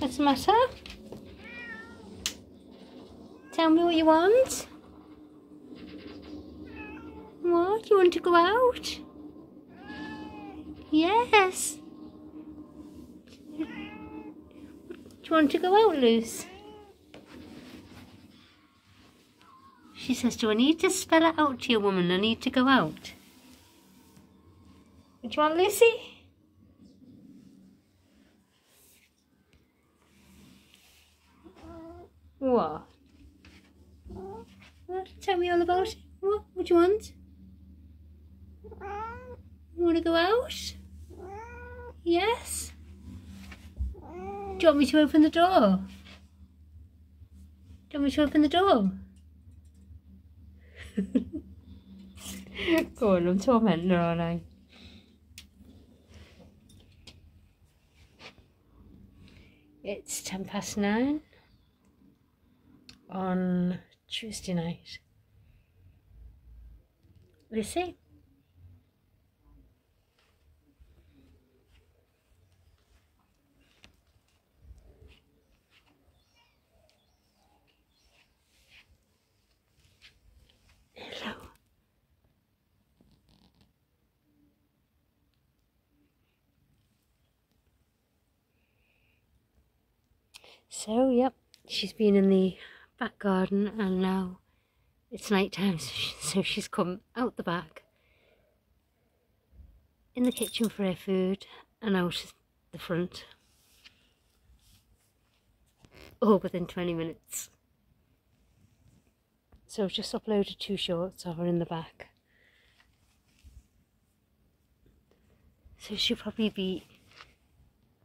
What's the matter? Tell me what you want. What? You want to go out? Yes. Do you want to go out, Luce? She says, do I need to spell it out to you, woman? I need to go out. Do you want, Lucy? What? what? Tell me all about it. What? What do you want? You want to go out? Yes? Do you want me to open the door? Do you want me to open the door? Go on, I'm tormenting her, aren't I? It's ten past nine on Tuesday night. Lucy? Hello. So, yep, she's been in the back garden and now it's night time, so she's come out the back, in the kitchen for her food and out the front. All within 20 minutes. So I've just uploaded two shorts of her in the back. So she'll probably be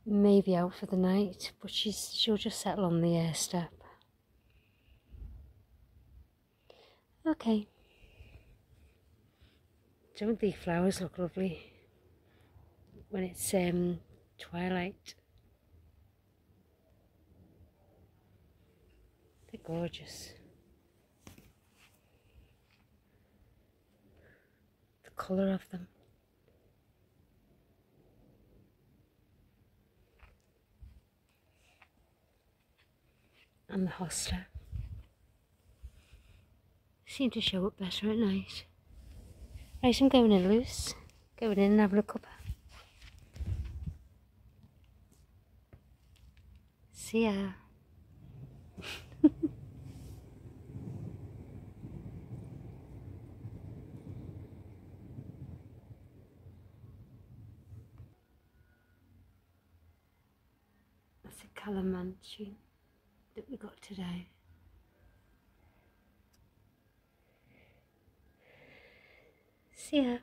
maybe out for the night, but she's she'll just settle on the air step. Okay. Don't the flowers look lovely when it's um, twilight? They're gorgeous. The colour of them. And the hosta seem to show up better at night. Right, I'm going in Luce. Going in and having a cuppa. See ya. That's a calamansi that we got today. See ya.